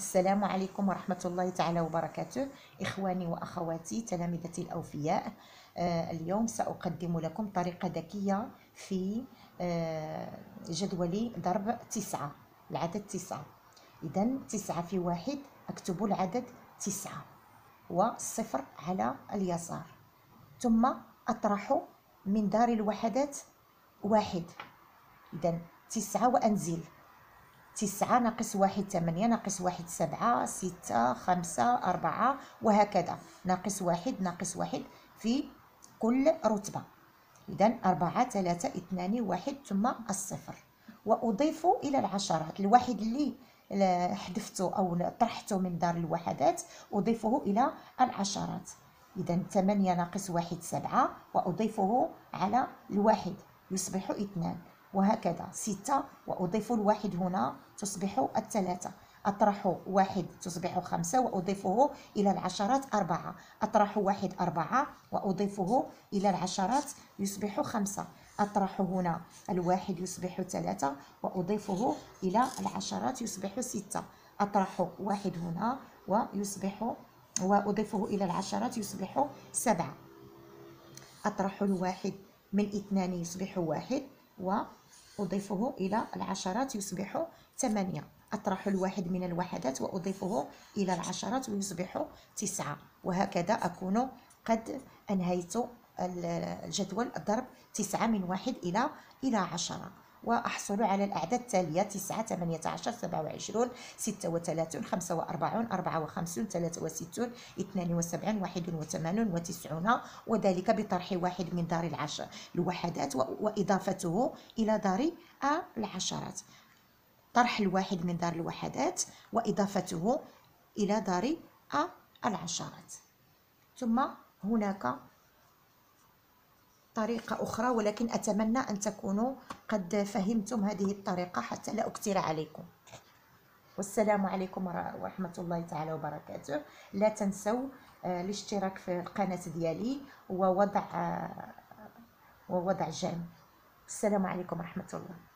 السلام عليكم ورحمة الله تعالى وبركاته. إخواني وأخواتي تلامذتي الأوفياء آه اليوم سأقدم لكم طريقة ذكية في آه جدول ضرب تسعة العدد تسعة. إذا تسعة في واحد أكتب العدد تسعة والصفر على اليسار. ثم أطرح من دار الوحدات واحد. إذا تسعة وأنزل. تسعة ناقص واحد ثمانية ناقص واحد سبعة ستة خمسة أربعة وهكذا. ناقص واحد ناقص واحد في كل رتبة. إذا أربعة ثلاثة اثنان واحد ثم الصفر. وأضيف إلى العشرات. الواحد اللي حذفته أو طرحته من دار الوحدات أضيفه إلى العشرات. إذا ثمانية ناقص واحد سبعة وأضيفه على الواحد. يصبح اثنان. وهكذا. ستة وأضيف الواحد هنا تصبح الثلاثة. أطرح واحد تصبح خمسة وأضيفه إلى العشرات أربعة. أطرح واحد أربعة وأضيفه إلى العشرات يصبح خمسة. أطرح هنا الواحد يصبح ثلاثة وأضيفه إلى العشرات يصبح ستة. أطرح واحد هنا ويصبح وأضيفه إلى العشرات يصبح سبعة. أطرح الواحد من اثنان يصبح واحد وأضيفه إلى العشرات يصبح ثمانية. أطرح الواحد من الوحدات وأضيفه إلى العشرات ويصبح تسعة. وهكذا أكون قد أنهيت الجدول الضرب تسعة من واحد إلى إلى عشرة. وأحصل على الأعداد التالية تسعة ثمانية عشر سبعة وعشرون ستة وثلاثون خمسة وأربعون أربعة وخمسون ثلاثة وستون اثنان وسبعون واحد وثمانون وتسعون وذلك بطرح واحد من دار العشر الوحدات وإضافته إلى دار العشرات طرح الواحد من دار الوحدات وإضافته إلى دار العشرات ثم هناك طريقة أخرى ولكن أتمنى أن تكونوا قد فهمتم هذه الطريقة حتى لا أكثر عليكم. والسلام عليكم ورحمة الله تعالى وبركاته. لا تنسوا آه، الاشتراك في القناة ديالي ووضع آه، ووضع جيم. السلام عليكم ورحمة الله.